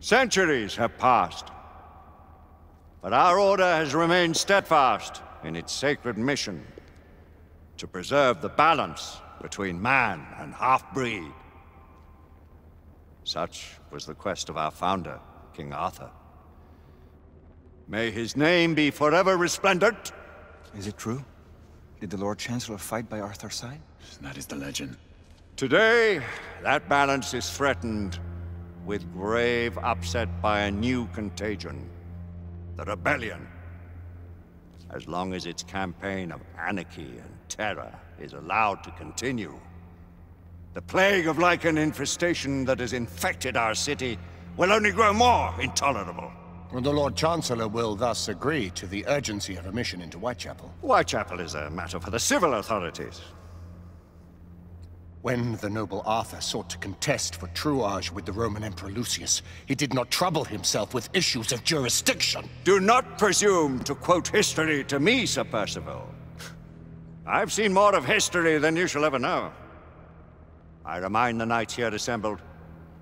Centuries have passed. But our order has remained steadfast in its sacred mission to preserve the balance between man and half-breed. Such was the quest of our founder, King Arthur. May his name be forever resplendent. Is it true? Did the Lord Chancellor fight by Arthur's side? That is the legend. Today, that balance is threatened with grave upset by a new contagion. The Rebellion. As long as its campaign of anarchy and terror is allowed to continue, the plague of lycan infestation that has infected our city will only grow more intolerable. The Lord Chancellor will thus agree to the urgency of a mission into Whitechapel. Whitechapel is a matter for the civil authorities. When the noble Arthur sought to contest for truage with the Roman Emperor Lucius, he did not trouble himself with issues of jurisdiction. Do not presume to quote history to me, Sir Percival. I've seen more of history than you shall ever know. I remind the knights here assembled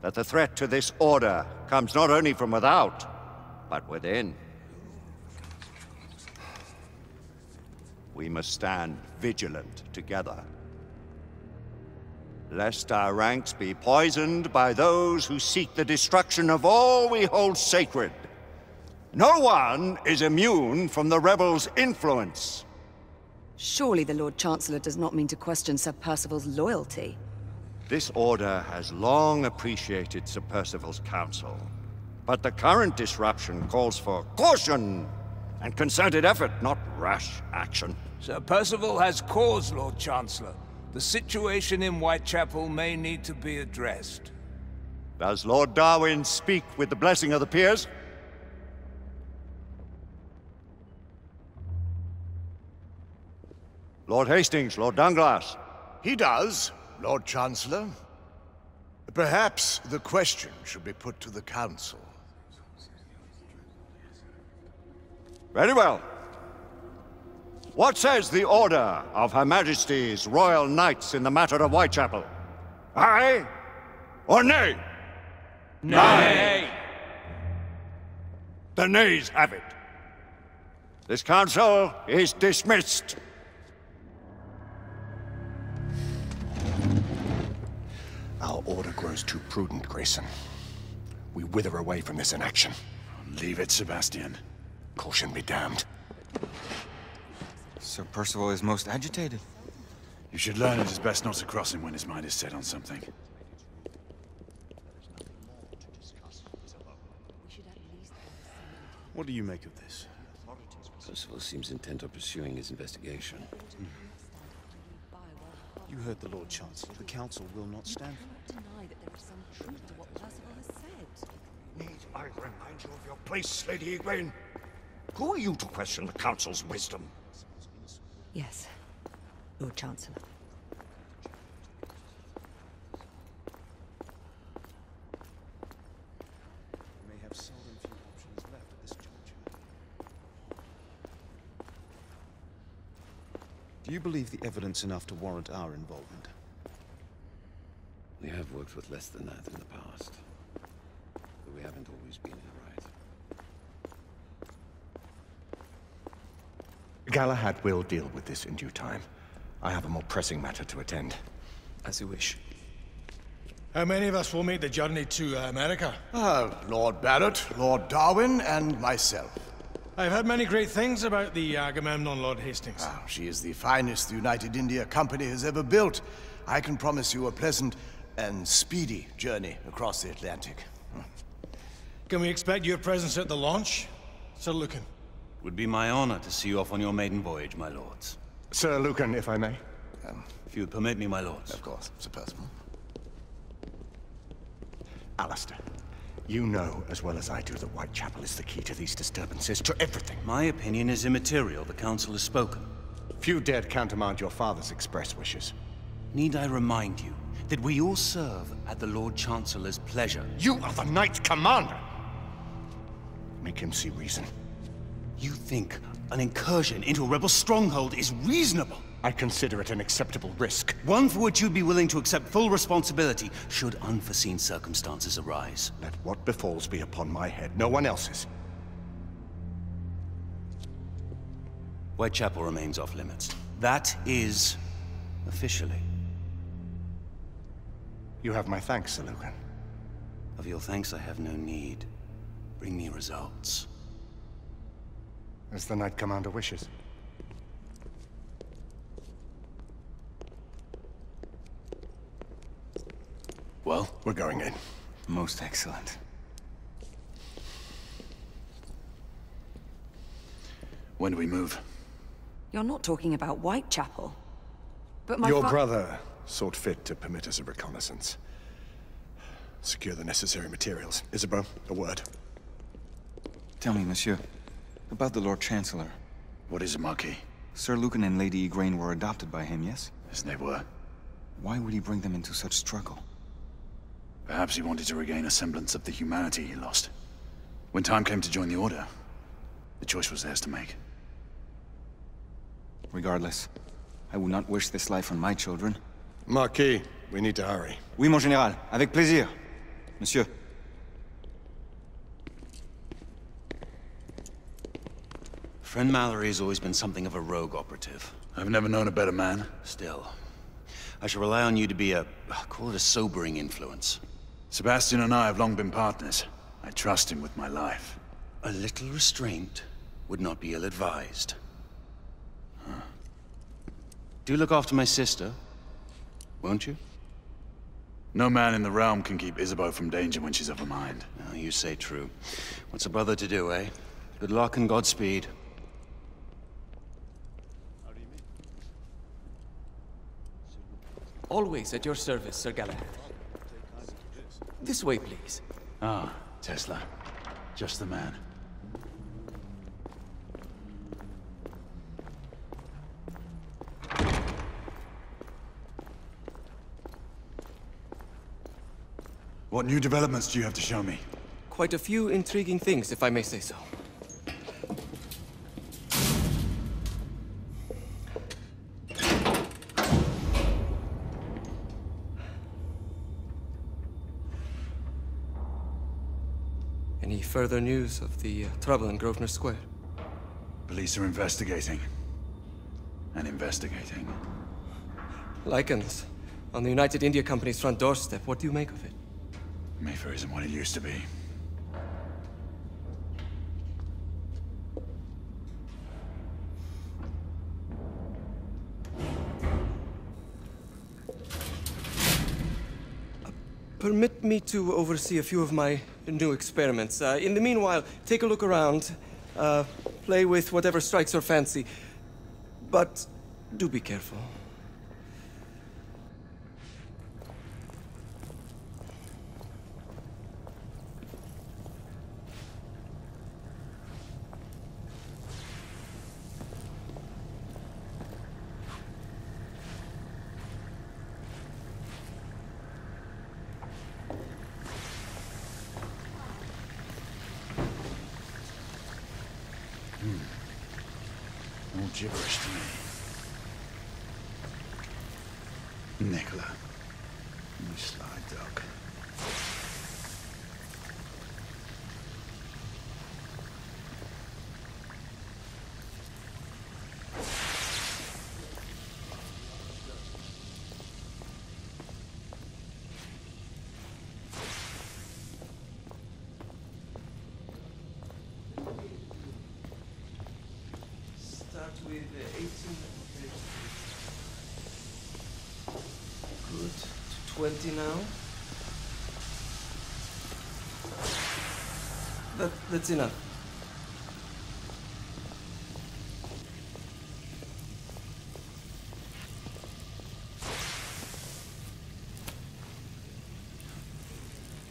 that the threat to this order comes not only from without, but within. We must stand vigilant together lest our ranks be poisoned by those who seek the destruction of all we hold sacred. No one is immune from the rebels' influence. Surely the Lord Chancellor does not mean to question Sir Percival's loyalty. This order has long appreciated Sir Percival's counsel. But the current disruption calls for caution and concerted effort, not rash action. Sir Percival has cause, Lord Chancellor. The situation in Whitechapel may need to be addressed. Does Lord Darwin speak with the blessing of the peers? Lord Hastings, Lord Dunglass. He does, Lord Chancellor. Perhaps the question should be put to the Council. Very well. What says the Order of Her Majesty's Royal Knights in the matter of Whitechapel? Aye or nay? Nay! The nays have it. This council is dismissed. Our order grows too prudent, Grayson. We wither away from this inaction. Leave it, Sebastian. Caution be damned. Sir Percival is most agitated. You should learn it is best not to cross him when his mind is set on something. What do you make of this? Percival seems intent on pursuing his investigation. You heard the Lord Chancellor. The Council will not stand for it. deny that there is some truth to what Percival has said. Need I remind you of your place, Lady Igraine? Who are you to question the Council's wisdom? Yes, Lord Chancellor. We may have seldom few options left at this juncture. Do you believe the evidence enough to warrant our involvement? We have worked with less than that in the past. But we haven't always been in the right. Galahad will deal with this in due time. I have a more pressing matter to attend. As you wish. How many of us will make the journey to uh, America? Uh, Lord Barrett, Lord Darwin, and myself. I've heard many great things about the Agamemnon, Lord Hastings. Ah, she is the finest the United India Company has ever built. I can promise you a pleasant and speedy journey across the Atlantic. Can we expect your presence at the launch? Sir Lucan. Would be my honor to see you off on your maiden voyage, my lords. Sir Lucan, if I may. Um, if you would permit me, my lords. Of course, Sir Percival. Alistair, you know as well as I do that Whitechapel is the key to these disturbances, to everything. My opinion is immaterial. The Council has spoken. Few dared countermand your father's express wishes. Need I remind you that we all serve at the Lord Chancellor's pleasure? You are the Knight Commander! Make him see reason. You think an incursion into a rebel stronghold is reasonable? I consider it an acceptable risk. One for which you'd be willing to accept full responsibility should unforeseen circumstances arise. Let what befalls be upon my head, no one else's. Whitechapel remains off limits. That is... officially. You have my thanks, Sir Lucan. Of your thanks I have no need. Bring me results. As the Knight Commander wishes. Well? We're going in. Most excellent. When do we move? You're not talking about Whitechapel. But my Your brother sought fit to permit us a reconnaissance. Secure the necessary materials. Isabeau, a word. Tell me, monsieur, about the Lord Chancellor. What is it, Marquis? Sir Lucan and Lady Igraine were adopted by him, yes? Yes, they were. Why would he bring them into such struggle? Perhaps he wanted to regain a semblance of the humanity he lost. When time came to join the Order, the choice was theirs to make. Regardless, I would not wish this life on my children. Marquis, we need to hurry. Oui, mon général. Avec plaisir. Monsieur. Friend Malory has always been something of a rogue operative. I've never known a better man. Still, I shall rely on you to be a... call it a sobering influence. Sebastian and I have long been partners. I trust him with my life. A little restraint would not be ill-advised. Huh. Do look after my sister, won't you? No man in the realm can keep Isabeau from danger when she's of a mind. Oh, you say true. What's a brother to do, eh? Good luck and Godspeed. Always at your service, Sir Galahad. This way, please. Ah, Tesla. Just the man. What new developments do you have to show me? Quite a few intriguing things, if I may say so. Any further news of the uh, trouble in Grosvenor Square? Police are investigating. And investigating. Lycans, on the United India Company's front doorstep. What do you make of it? Mayfair isn't what it used to be. Permit me to oversee a few of my new experiments. Uh, in the meanwhile, take a look around, uh, play with whatever strikes your fancy. But do be careful. All gibberish to me. Nicola. You sly with uh, 18. Good. To 20 now. That, that's enough.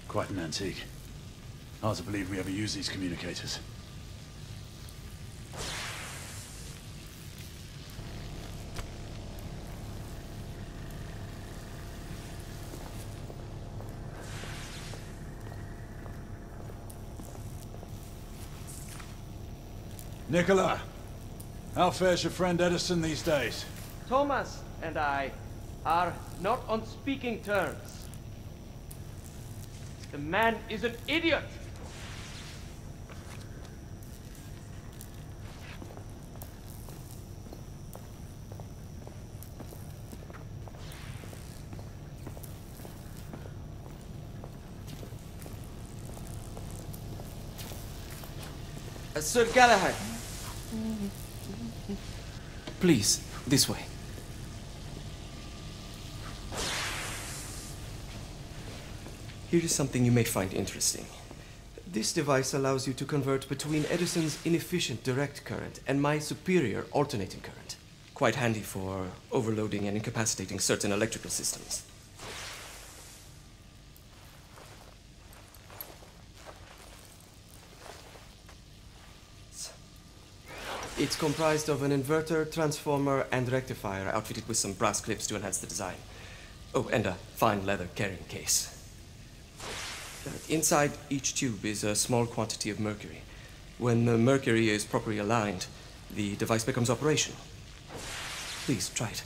Quite an antique. Hard to believe we ever use these communicators. Nicola, how fares your friend Edison these days? Thomas and I are not on speaking terms. The man is an idiot! Uh, Sir Galahad. Please, this way. Here is something you may find interesting. This device allows you to convert between Edison's inefficient direct current and my superior alternating current. Quite handy for overloading and incapacitating certain electrical systems. It's comprised of an inverter, transformer, and rectifier outfitted with some brass clips to enhance the design. Oh, and a fine leather carrying case. Inside each tube is a small quantity of mercury. When the mercury is properly aligned, the device becomes operational. Please, try it.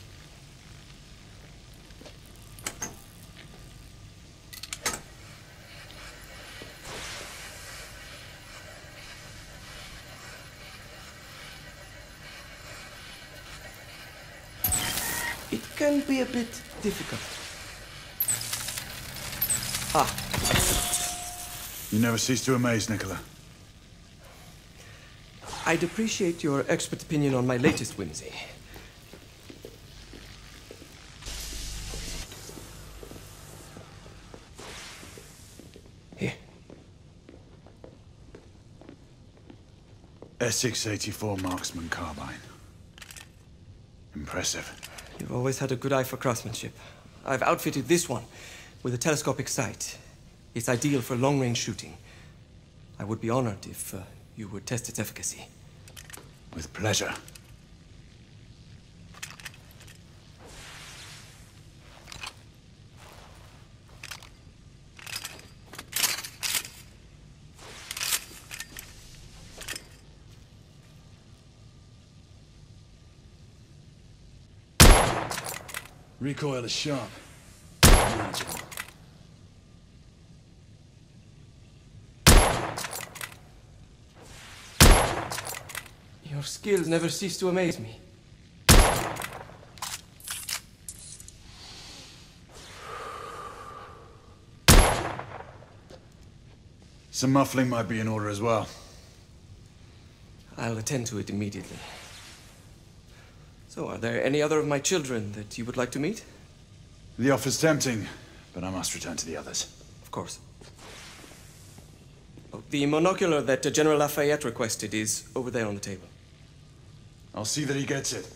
It can be a bit difficult. Ah, You never cease to amaze, Nicola. I'd appreciate your expert opinion on my latest whimsy. Here. Essex 84 Marksman Carbine. Impressive. You've always had a good eye for craftsmanship. I've outfitted this one with a telescopic sight. It's ideal for long-range shooting. I would be honored if uh, you would test its efficacy. With pleasure. Recoil is sharp. Your skills never cease to amaze me. Some muffling might be in order as well. I'll attend to it immediately. So, are there any other of my children that you would like to meet? The offer's tempting, but I must return to the others. Of course. Oh, the monocular that General Lafayette requested is over there on the table. I'll see that he gets it.